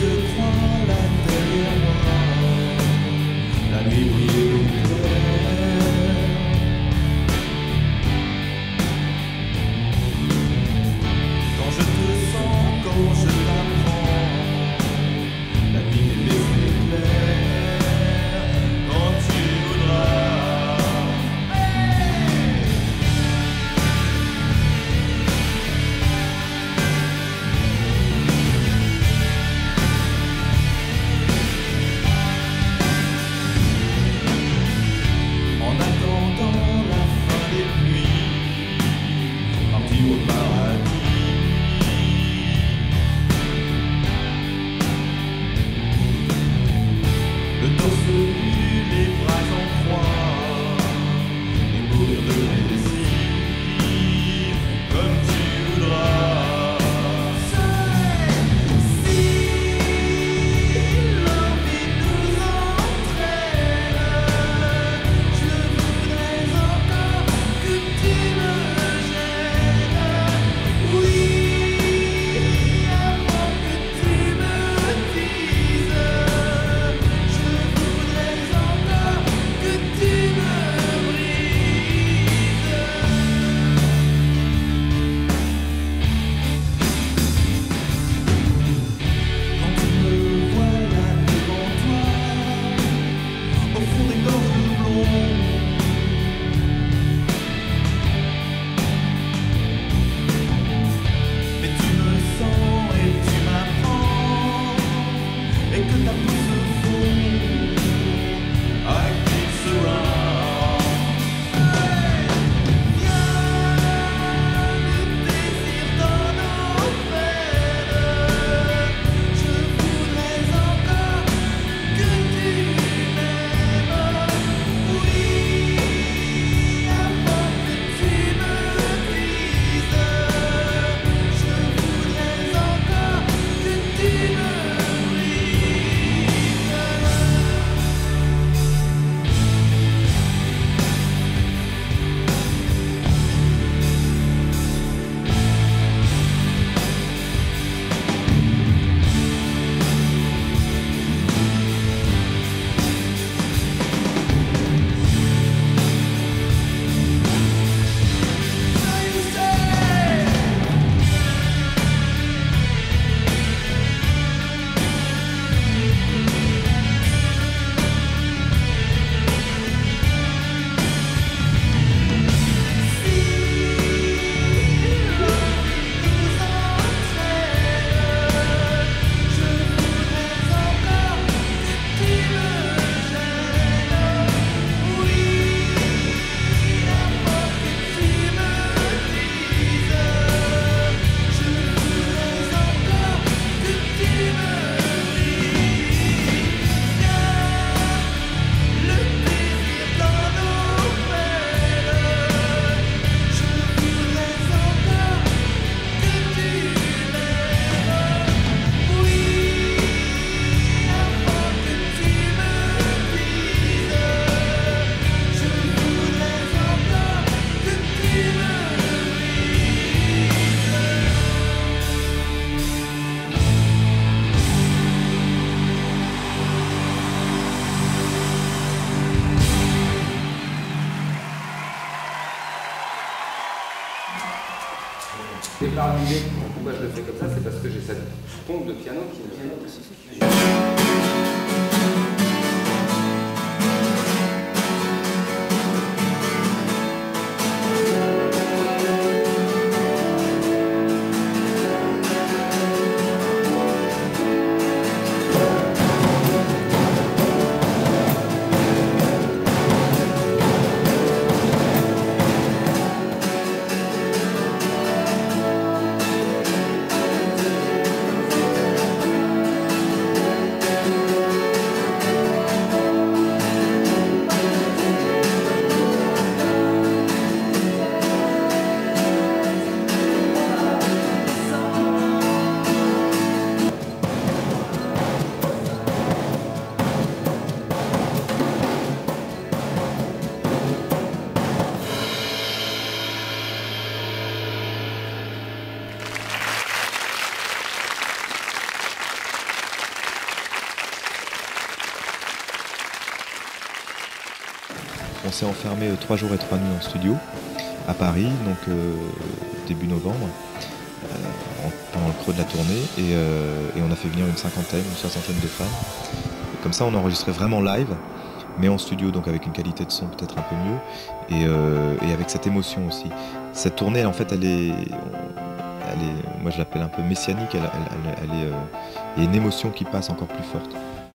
de croire la vie. Départ l'idée, pourquoi je le fais comme ça, c'est parce que j'ai cette pompe de piano qui me On s'est enfermé euh, trois jours et trois nuits en studio à Paris, donc euh, début novembre, euh, pendant le creux de la tournée, et, on a fait venir une cinquantaine, une soixantaine de fans. comme ça, on a enregistré vraiment live, mais en studio, donc avec une qualité de son peut-être un peu mieux, et, avec cette émotion aussi. Cette tournée, en fait, elle est, elle est moi je l'appelle un peu messianique, elle, elle, est, il y a une émotion qui passe encore plus forte.